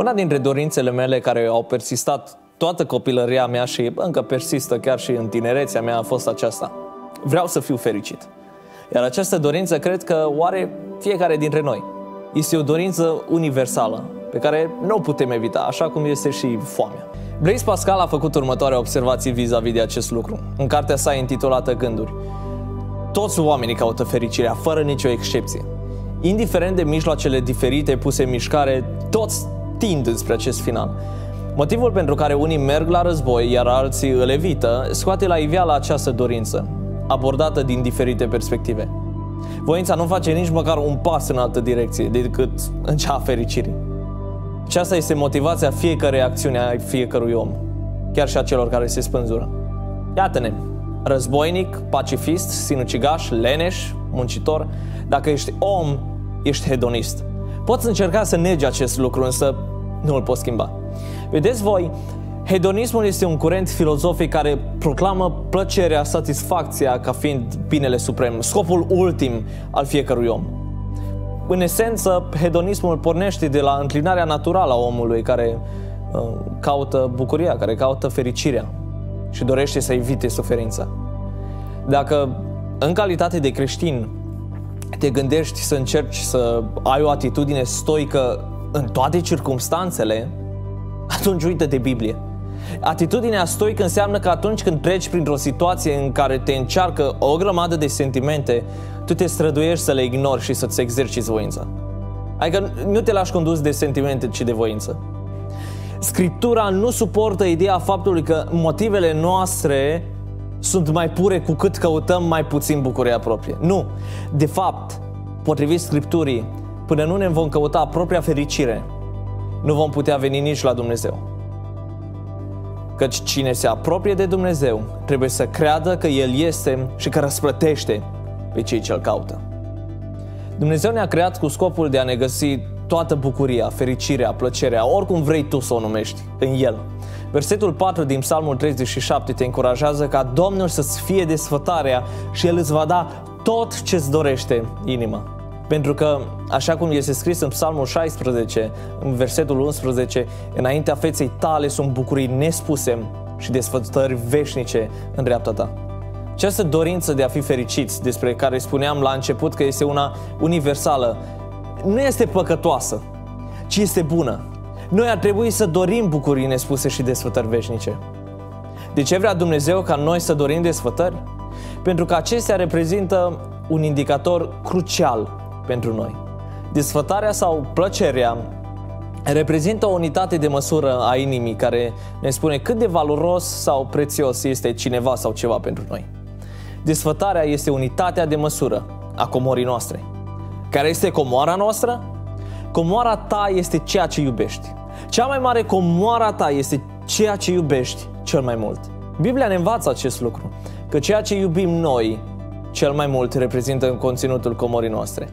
Una dintre dorințele mele care au persistat toată copilăria mea și încă persistă chiar și în tinerețea mea a fost aceasta. Vreau să fiu fericit. Iar această dorință cred că o are fiecare dintre noi. Este o dorință universală pe care nu o putem evita, așa cum este și foamea. Blaise Pascal a făcut următoarea observații vis-a-vis de acest lucru, în cartea sa intitulată Gânduri. Toți oamenii caută fericirea, fără nicio excepție. Indiferent de mijloacele diferite puse în mișcare, toți tind spre acest final. Motivul pentru care unii merg la război, iar alții îl evită, scoate la iveală această dorință, abordată din diferite perspective. Voința nu face nici măcar un pas în altă direcție decât în cea a fericirii. Și asta este motivația fiecărei acțiuni a fiecărui om, chiar și a celor care se spânzură. Iată-ne, războinic, pacifist, sinucigaș, leneș, muncitor, dacă ești om, ești hedonist. Poți încerca să negi acest lucru, însă nu îl poți schimba. Vedeți voi, hedonismul este un curent filozofic care proclamă plăcerea, satisfacția ca fiind binele suprem, scopul ultim al fiecărui om. În esență, hedonismul pornește de la înclinarea naturală a omului care uh, caută bucuria, care caută fericirea și dorește să evite suferința. Dacă în calitate de creștin te gândești să încerci să ai o atitudine stoică în toate circumstanțele, atunci uită de Biblie. Atitudinea stoică înseamnă că atunci când treci printr-o situație în care te încearcă o grămadă de sentimente, tu te străduiești să le ignori și să-ți exerciți voința. Adică nu te lași condus de sentimente, ci de voință. Scriptura nu suportă ideea faptului că motivele noastre sunt mai pure cu cât căutăm mai puțin bucuria proprie. Nu. De fapt, potrivit Scripturii, până nu ne vom căuta propria fericire, nu vom putea veni nici la Dumnezeu. Căci cine se apropie de Dumnezeu trebuie să creadă că El este și că răsplătește pe cei ce-L caută. Dumnezeu ne-a creat cu scopul de a ne găsi toată bucuria, fericirea, plăcerea, oricum vrei tu să o numești, în El. Versetul 4 din Psalmul 37 te încurajează ca Domnul să-ți fie desfătarea și El îți va da tot ce-ți dorește inima. Pentru că, așa cum este scris în Psalmul 16, în versetul 11, înaintea feței tale sunt bucurii nespuse și desfătări veșnice în dreapta ta. Această dorință de a fi fericiți, despre care spuneam la început că este una universală, nu este păcătoasă, ci este bună. Noi ar trebui să dorim bucurii nespuse și desfătări veșnice. De ce vrea Dumnezeu ca noi să dorim desfătări? Pentru că acestea reprezintă un indicator crucial pentru noi. Desfătarea sau plăcerea reprezintă o unitate de măsură a inimii care ne spune cât de valoros sau prețios este cineva sau ceva pentru noi. Desfătarea este unitatea de măsură a comorii noastre. Care este comoara noastră? Comoara ta este ceea ce iubești. Cea mai mare comoara ta este ceea ce iubești cel mai mult. Biblia ne învață acest lucru, că ceea ce iubim noi cel mai mult reprezintă în conținutul comorii noastre.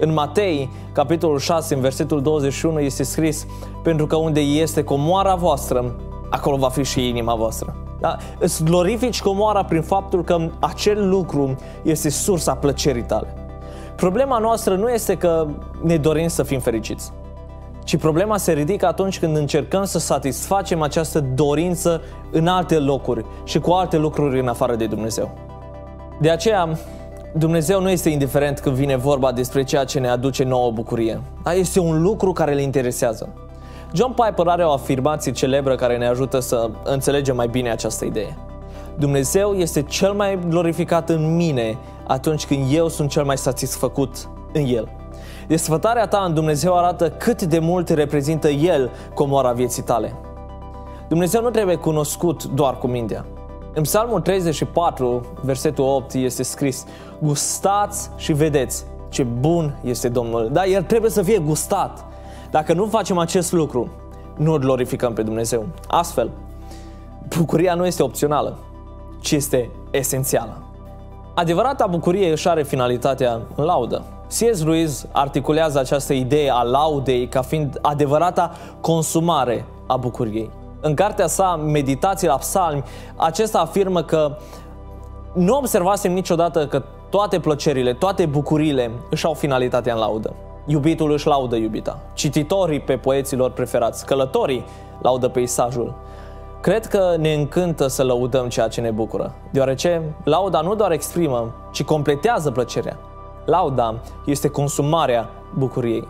În Matei, capitolul 6, în versetul 21, este scris Pentru că unde este comoara voastră, acolo va fi și inima voastră. Da? Îți glorifici comoara prin faptul că acel lucru este sursa plăcerii tale. Problema noastră nu este că ne dorim să fim fericiți, ci problema se ridică atunci când încercăm să satisfacem această dorință în alte locuri și cu alte lucruri în afară de Dumnezeu. De aceea, Dumnezeu nu este indiferent când vine vorba despre ceea ce ne aduce nouă bucurie. Dar este un lucru care îl interesează. John Piper are o afirmație celebră care ne ajută să înțelegem mai bine această idee. Dumnezeu este cel mai glorificat în mine atunci când eu sunt cel mai satisfăcut în El. Desfătarea ta în Dumnezeu arată cât de mult reprezintă El comoara vieții tale. Dumnezeu nu trebuie cunoscut doar cu mintea. În Psalmul 34, versetul 8, este scris Gustați și vedeți ce bun este Domnul. Da, El trebuie să fie gustat. Dacă nu facem acest lucru, nu glorificăm pe Dumnezeu. Astfel, bucuria nu este opțională, ci este esențială. Adevărata bucurie își are finalitatea în laudă. C.S. Lewis articulează această idee a laudei ca fiind adevărata consumare a bucuriei. În cartea sa, Meditații la psalmi, acesta afirmă că nu observasem niciodată că toate plăcerile, toate bucurile își au finalitatea în laudă. iubitul își laudă iubita, cititorii pe poeților preferați, călătorii laudă peisajul. Cred că ne încântă să lăudăm ceea ce ne bucură, deoarece lauda nu doar exprimă, ci completează plăcerea. Lauda este consumarea bucuriei.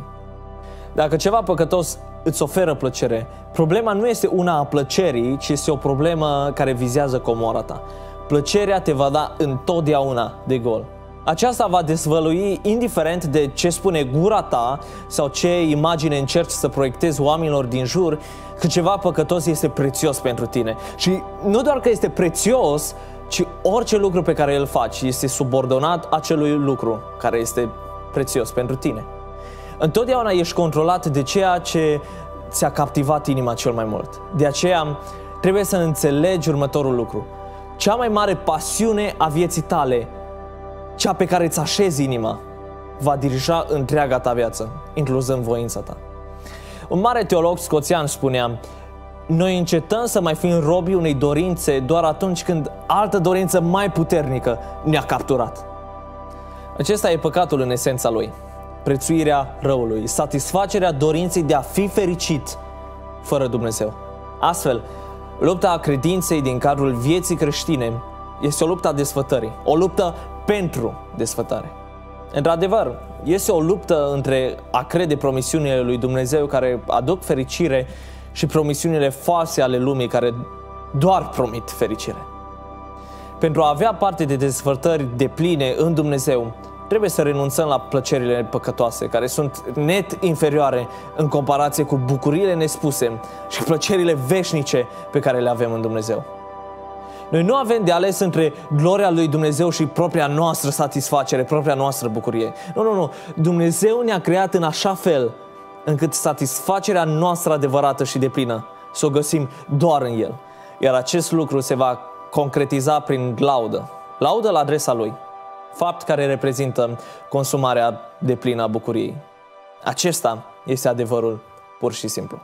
Dacă ceva păcătos îți oferă plăcere, problema nu este una a plăcerii, ci este o problemă care vizează comora ta. Plăcerea te va da întotdeauna de gol. Aceasta va dezvălui, indiferent de ce spune gura ta sau ce imagine încerci să proiectezi oamenilor din jur, că ceva păcătos este prețios pentru tine. Și nu doar că este prețios, ci orice lucru pe care îl faci este subordonat acelui lucru care este prețios pentru tine. Întotdeauna ești controlat de ceea ce ți-a captivat inima cel mai mult. De aceea trebuie să înțelegi următorul lucru. Cea mai mare pasiune a vieții tale, cea pe care îți așezi inima, va dirija întreaga ta viață, incluzând voința ta. Un mare teolog scoțian spunea, noi încetăm să mai fim robii unei dorințe doar atunci când altă dorință mai puternică ne-a capturat. Acesta e păcatul în esența lui. Prețuirea răului, satisfacerea dorinței de a fi fericit fără Dumnezeu. Astfel, lupta a credinței din cadrul vieții creștine este o luptă a desfătării, o luptă pentru desfătare. Într-adevăr, este o luptă între a crede promisiunile lui Dumnezeu care aduc fericire și promisiunile false ale lumii care doar promit fericire. Pentru a avea parte de desfătări de pline în Dumnezeu, trebuie să renunțăm la plăcerile păcătoase, care sunt net inferioare în comparație cu bucuriile nespuse și plăcerile veșnice pe care le avem în Dumnezeu. Noi nu avem de ales între gloria lui Dumnezeu și propria noastră satisfacere, propria noastră bucurie. Nu, nu, nu. Dumnezeu ne-a creat în așa fel încât satisfacerea noastră adevărată și deplină să o găsim doar în El. Iar acest lucru se va concretiza prin laudă. Laudă la adresa Lui. Fapt care reprezintă consumarea deplină a bucuriei. Acesta este adevărul pur și simplu.